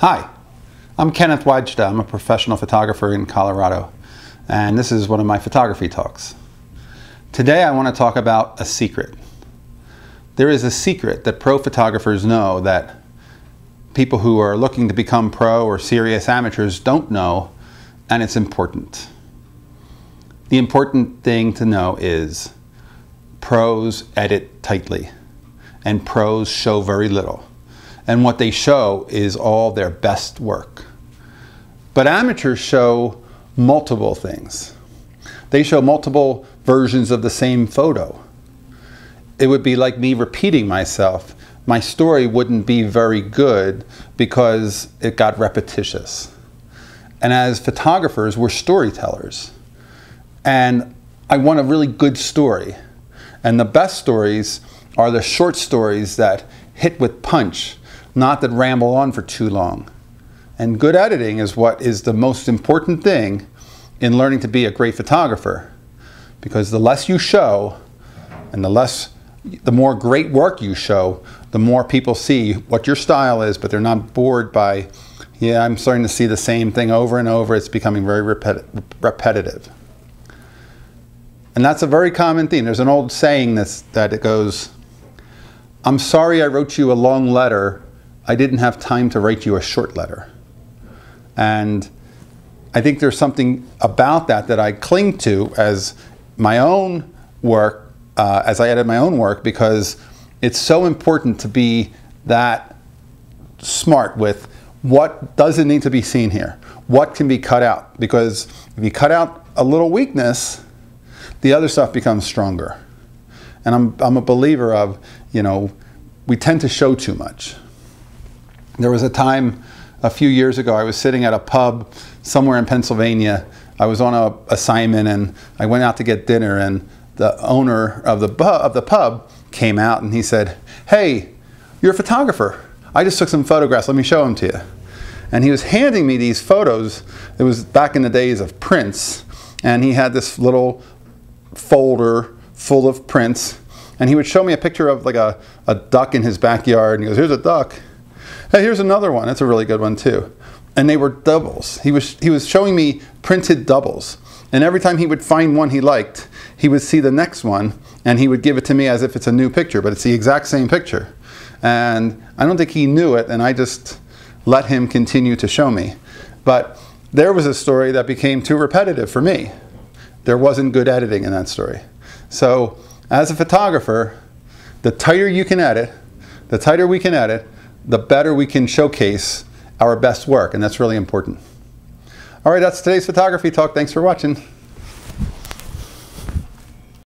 Hi, I'm Kenneth Wajda. I'm a professional photographer in Colorado, and this is one of my photography talks. Today I want to talk about a secret. There is a secret that pro photographers know that people who are looking to become pro or serious amateurs don't know, and it's important. The important thing to know is pros edit tightly, and pros show very little and what they show is all their best work. But amateurs show multiple things. They show multiple versions of the same photo. It would be like me repeating myself. My story wouldn't be very good because it got repetitious. And as photographers, we're storytellers. And I want a really good story. And the best stories are the short stories that hit with punch not that ramble on for too long. And good editing is what is the most important thing in learning to be a great photographer. Because the less you show and the less the more great work you show, the more people see what your style is, but they're not bored by, yeah, I'm starting to see the same thing over and over. It's becoming very repeti repetitive. And that's a very common theme. There's an old saying that's, that it goes, I'm sorry I wrote you a long letter I didn't have time to write you a short letter. And I think there's something about that that I cling to as my own work, uh, as I edit my own work, because it's so important to be that smart with what doesn't need to be seen here, what can be cut out. Because if you cut out a little weakness, the other stuff becomes stronger. And I'm, I'm a believer of, you know, we tend to show too much. There was a time a few years ago, I was sitting at a pub somewhere in Pennsylvania. I was on a assignment and I went out to get dinner and the owner of the, of the pub came out and he said, hey, you're a photographer. I just took some photographs, let me show them to you. And he was handing me these photos. It was back in the days of prints. And he had this little folder full of prints. And he would show me a picture of like a, a duck in his backyard. And he goes, here's a duck. Hey, here's another one. That's a really good one too. And they were doubles. He was, he was showing me printed doubles. And every time he would find one he liked, he would see the next one and he would give it to me as if it's a new picture, but it's the exact same picture. And I don't think he knew it, and I just let him continue to show me. But there was a story that became too repetitive for me. There wasn't good editing in that story. So, as a photographer, the tighter you can edit, the tighter we can edit, the better we can showcase our best work, and that's really important. All right, that's today's photography talk. Thanks for watching.